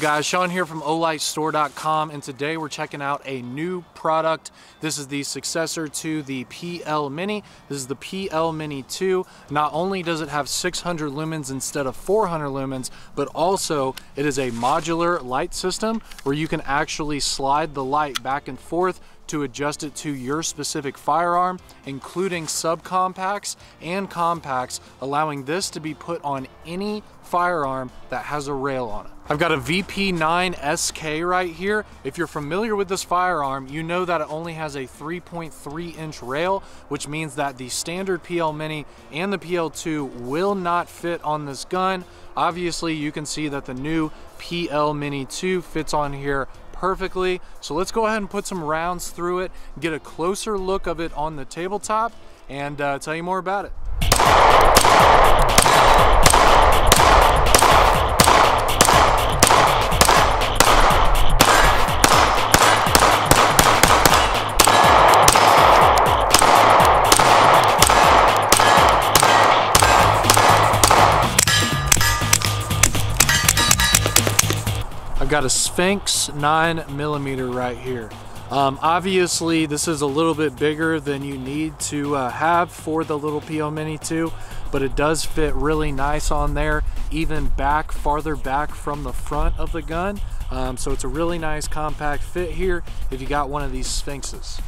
Guys, Sean here from olightstore.com and today we're checking out a new product. This is the successor to the PL Mini. This is the PL Mini 2. Not only does it have 600 lumens instead of 400 lumens, but also it is a modular light system where you can actually slide the light back and forth to adjust it to your specific firearm, including subcompacts and compacts, allowing this to be put on any firearm that has a rail on it. I've got a VP9 SK right here. If you're familiar with this firearm, you know that it only has a 3.3 inch rail, which means that the standard PL Mini and the PL2 will not fit on this gun. Obviously, you can see that the new PL Mini 2 fits on here perfectly. So let's go ahead and put some rounds through it, get a closer look of it on the tabletop, and uh, tell you more about it. Got a Sphinx 9 millimeter right here. Um, obviously, this is a little bit bigger than you need to uh, have for the little PL Mini 2, but it does fit really nice on there, even back, farther back from the front of the gun. Um, so it's a really nice compact fit here if you got one of these Sphinxes.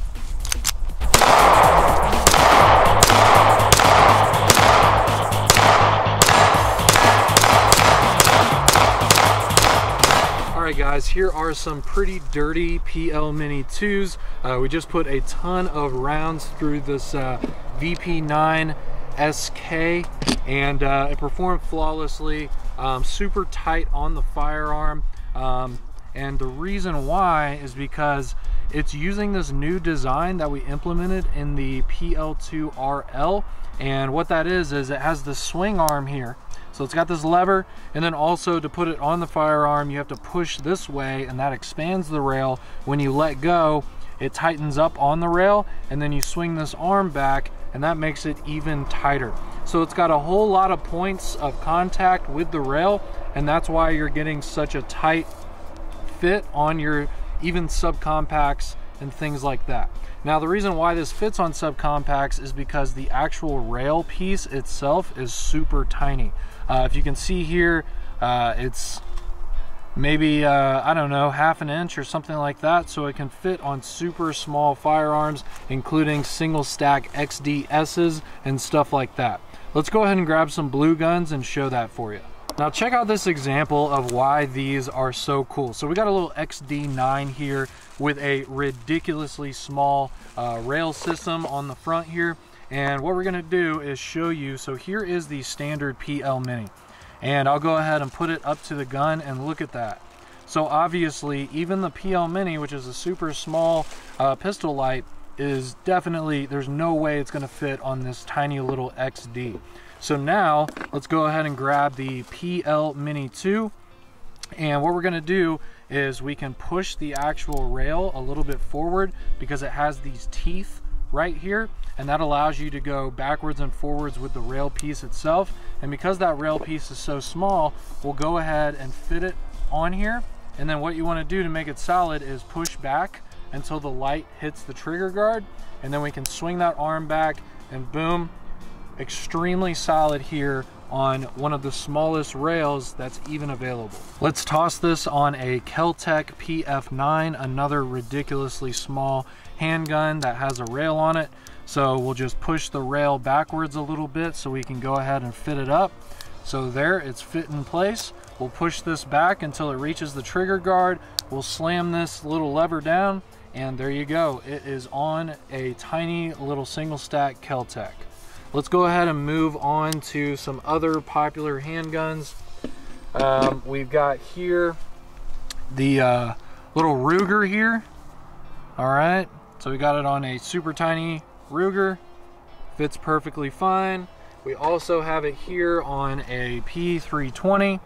Guys, here are some pretty dirty PL Mini 2s. Uh, we just put a ton of rounds through this uh, VP9 SK and uh, it performed flawlessly, um, super tight on the firearm. Um, and the reason why is because it's using this new design that we implemented in the PL2RL. And what that is, is it has the swing arm here so it's got this lever, and then also to put it on the firearm, you have to push this way, and that expands the rail. When you let go, it tightens up on the rail, and then you swing this arm back, and that makes it even tighter. So it's got a whole lot of points of contact with the rail, and that's why you're getting such a tight fit on your even subcompacts and things like that. Now the reason why this fits on subcompacts is because the actual rail piece itself is super tiny. Uh, if you can see here, uh, it's maybe, uh, I don't know, half an inch or something like that. So it can fit on super small firearms, including single stack XDSs and stuff like that. Let's go ahead and grab some blue guns and show that for you. Now check out this example of why these are so cool. So we got a little XD9 here with a ridiculously small uh, rail system on the front here. And what we're gonna do is show you, so here is the standard PL Mini. And I'll go ahead and put it up to the gun and look at that. So obviously, even the PL Mini, which is a super small uh, pistol light, is definitely, there's no way it's gonna fit on this tiny little XD. So now, let's go ahead and grab the PL Mini 2. And what we're gonna do is we can push the actual rail a little bit forward because it has these teeth right here and that allows you to go backwards and forwards with the rail piece itself. And because that rail piece is so small we'll go ahead and fit it on here. And then what you want to do to make it solid is push back until the light hits the trigger guard. And then we can swing that arm back and boom extremely solid here on one of the smallest rails that's even available. Let's toss this on a Keltec PF9, another ridiculously small handgun that has a rail on it. So we'll just push the rail backwards a little bit so we can go ahead and fit it up. So there, it's fit in place. We'll push this back until it reaches the trigger guard. We'll slam this little lever down and there you go. It is on a tiny little single stack Keltec. Let's go ahead and move on to some other popular handguns. Um, we've got here the uh, little Ruger here. All right, so we got it on a super tiny Ruger. Fits perfectly fine. We also have it here on a P320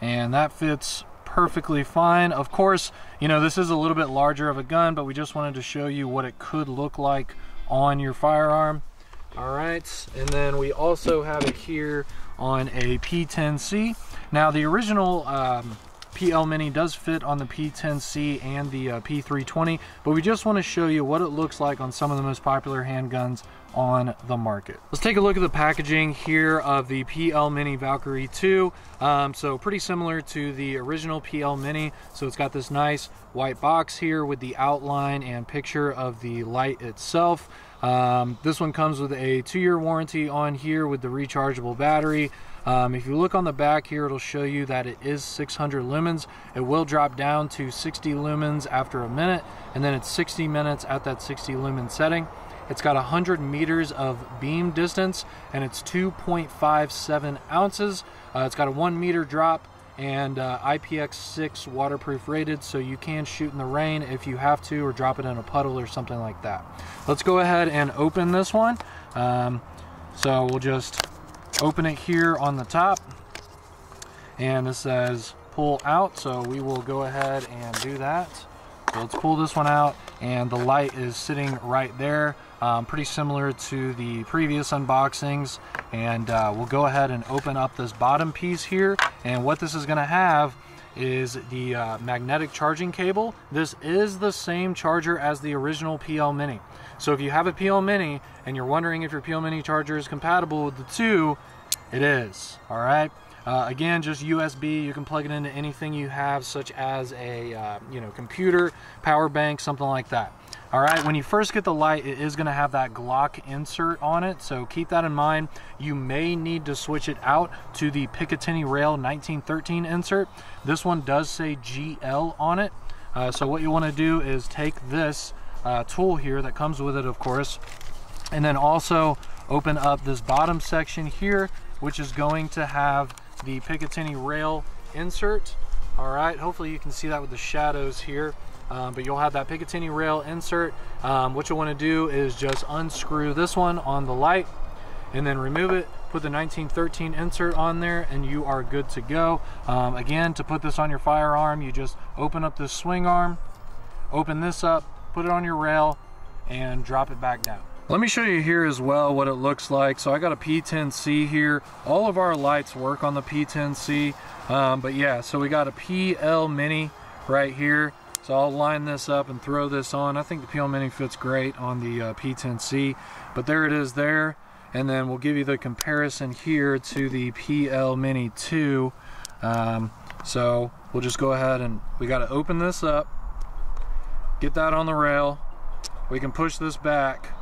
and that fits perfectly fine. Of course, you know, this is a little bit larger of a gun, but we just wanted to show you what it could look like on your firearm. All right, and then we also have it here on a P10C. Now the original um, PL Mini does fit on the P10C and the uh, P320, but we just want to show you what it looks like on some of the most popular handguns on the market. Let's take a look at the packaging here of the PL Mini Valkyrie 2. Um, so pretty similar to the original PL Mini. So it's got this nice white box here with the outline and picture of the light itself. Um, this one comes with a two-year warranty on here with the rechargeable battery. Um, if you look on the back here, it'll show you that it is 600 lumens. It will drop down to 60 lumens after a minute, and then it's 60 minutes at that 60 lumen setting. It's got 100 meters of beam distance, and it's 2.57 ounces. Uh, it's got a one meter drop, and uh, IPX6 waterproof rated so you can shoot in the rain if you have to or drop it in a puddle or something like that. Let's go ahead and open this one. Um, so we'll just open it here on the top and this says pull out so we will go ahead and do that. So let's pull this one out and the light is sitting right there um, pretty similar to the previous unboxings. And uh, we'll go ahead and open up this bottom piece here. And what this is going to have is the uh, magnetic charging cable. This is the same charger as the original PL Mini. So if you have a PL Mini and you're wondering if your PL Mini charger is compatible with the two it is all right? Uh, again, just USB. You can plug it into anything you have, such as a uh, you know computer, power bank, something like that. All right, when you first get the light, it is gonna have that Glock insert on it, so keep that in mind. You may need to switch it out to the Picatinny Rail 1913 insert. This one does say GL on it, uh, so what you wanna do is take this uh, tool here that comes with it, of course, and then also open up this bottom section here, which is going to have the Picatinny Rail insert. All right, hopefully you can see that with the shadows here. Um, but you'll have that Picatinny rail insert. Um, what you'll want to do is just unscrew this one on the light and then remove it put the 1913 insert on there and you are good to go um, again to put this on your firearm you just open up this swing arm open this up put it on your rail and drop it back down let me show you here as well what it looks like. So I got a P10C here. All of our lights work on the P10C. Um, but yeah, so we got a PL Mini right here. So I'll line this up and throw this on. I think the PL Mini fits great on the uh, P10C, but there it is there. And then we'll give you the comparison here to the PL Mini 2. Um, so we'll just go ahead and we got to open this up, get that on the rail. We can push this back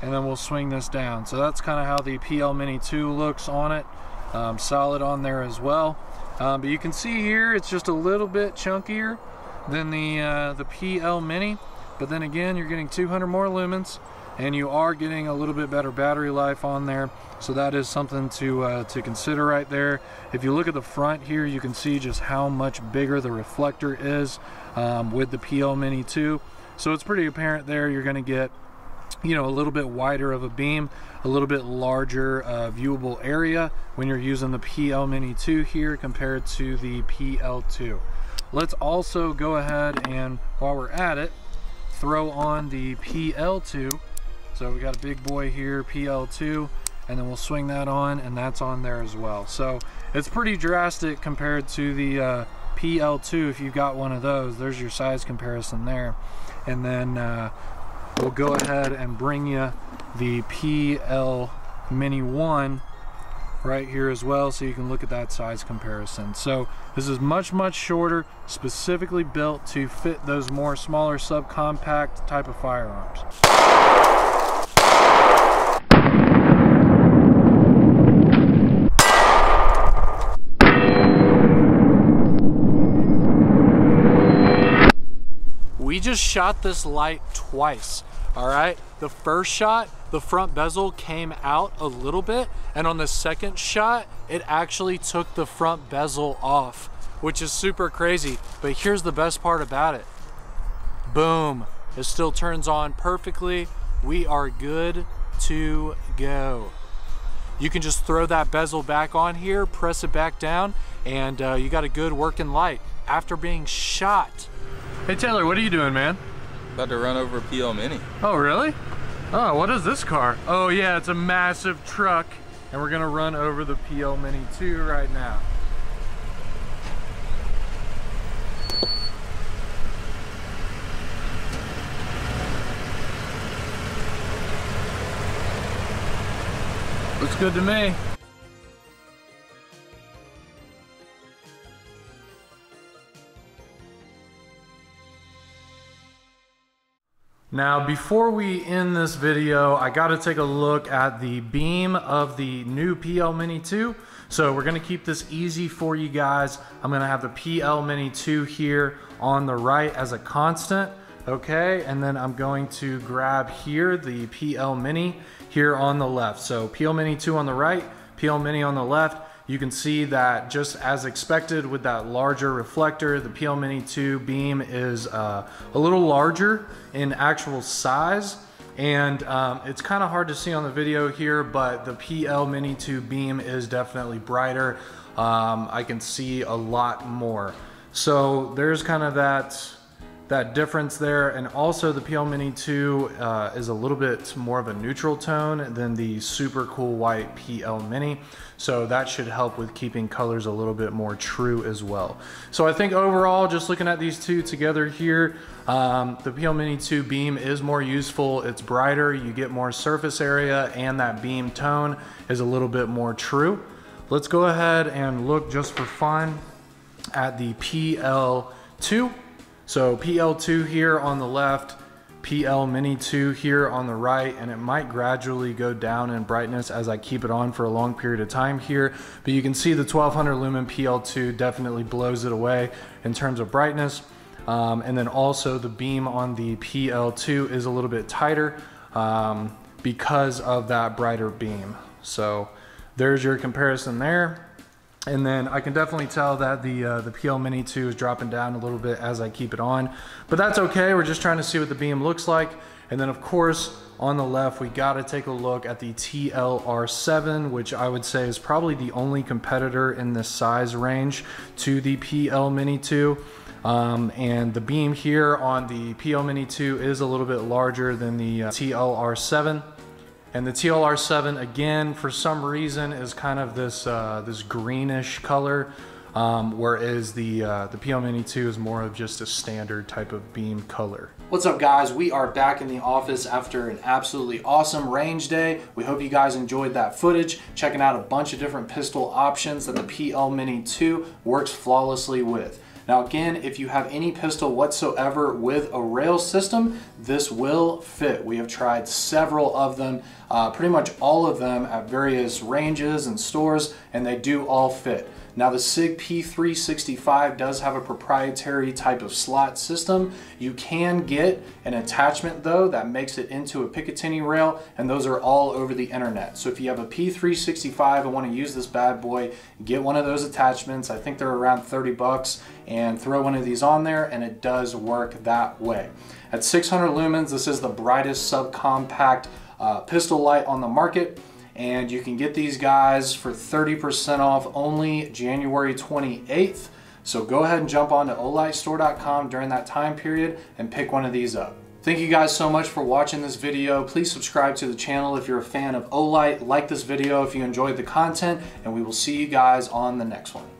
and then we'll swing this down. So that's kind of how the PL Mini 2 looks on it. Um, solid on there as well. Um, but you can see here it's just a little bit chunkier than the, uh, the PL Mini. But then again, you're getting 200 more lumens and you are getting a little bit better battery life on there. So that is something to, uh, to consider right there. If you look at the front here, you can see just how much bigger the reflector is um, with the PL Mini 2. So it's pretty apparent there you're gonna get you know a little bit wider of a beam a little bit larger uh, viewable area when you're using the PL Mini 2 here compared to the PL2 let's also go ahead and while we're at it throw on the PL2 so we got a big boy here PL2 and then we'll swing that on and that's on there as well. So it's pretty drastic compared to the uh, PL2 if you've got one of those. There's your size comparison there. And then uh, we'll go ahead and bring you the PL Mini 1 right here as well so you can look at that size comparison. So this is much, much shorter, specifically built to fit those more smaller subcompact type of firearms. We just shot this light twice all right the first shot the front bezel came out a little bit and on the second shot it actually took the front bezel off which is super crazy. But here's the best part about it. Boom. It still turns on perfectly. We are good to go. You can just throw that bezel back on here press it back down and uh, you got a good working light. After being shot. Hey Taylor what are you doing man? About to run over a PL Mini. Oh, really? Oh, what is this car? Oh yeah, it's a massive truck. And we're gonna run over the PL Mini 2 right now. Looks good to me. Now, before we end this video, I got to take a look at the beam of the new PL Mini 2. So we're going to keep this easy for you guys. I'm going to have the PL Mini 2 here on the right as a constant. Okay, and then I'm going to grab here the PL Mini here on the left. So PL Mini 2 on the right, PL Mini on the left you can see that just as expected with that larger reflector, the PL Mini 2 beam is uh, a little larger in actual size. And um, it's kind of hard to see on the video here, but the PL Mini 2 beam is definitely brighter. Um, I can see a lot more. So there's kind of that that difference there. And also the PL Mini 2 uh, is a little bit more of a neutral tone than the super cool white PL Mini. So that should help with keeping colors a little bit more true as well. So I think overall, just looking at these two together here, um, the PL Mini 2 beam is more useful. It's brighter, you get more surface area, and that beam tone is a little bit more true. Let's go ahead and look just for fun at the PL2. So PL2 here on the left, PL Mini 2 here on the right, and it might gradually go down in brightness as I keep it on for a long period of time here. But you can see the 1200 lumen PL2 definitely blows it away in terms of brightness. Um, and then also the beam on the PL2 is a little bit tighter um, because of that brighter beam. So there's your comparison there. And then I can definitely tell that the uh, the PL Mini 2 is dropping down a little bit as I keep it on. But that's okay, we're just trying to see what the beam looks like. And then of course, on the left, we gotta take a look at the TLR7, which I would say is probably the only competitor in this size range to the PL Mini 2. Um, and the beam here on the PL Mini 2 is a little bit larger than the uh, TLR7. And the TLR7, again, for some reason, is kind of this uh, this greenish color, um, whereas the, uh, the PL Mini 2 is more of just a standard type of beam color. What's up guys? We are back in the office after an absolutely awesome range day. We hope you guys enjoyed that footage, checking out a bunch of different pistol options that the PL Mini 2 works flawlessly with. Now again, if you have any pistol whatsoever with a rail system, this will fit. We have tried several of them, uh, pretty much all of them at various ranges and stores, and they do all fit. Now the SIG P365 does have a proprietary type of slot system. You can get an attachment though that makes it into a Picatinny rail and those are all over the internet. So if you have a P365 and want to use this bad boy, get one of those attachments. I think they're around 30 bucks and throw one of these on there and it does work that way. At 600 lumens, this is the brightest subcompact uh, pistol light on the market and you can get these guys for 30% off only January 28th. So go ahead and jump on to olightstore.com during that time period and pick one of these up. Thank you guys so much for watching this video. Please subscribe to the channel if you're a fan of Olight. Like this video if you enjoyed the content, and we will see you guys on the next one.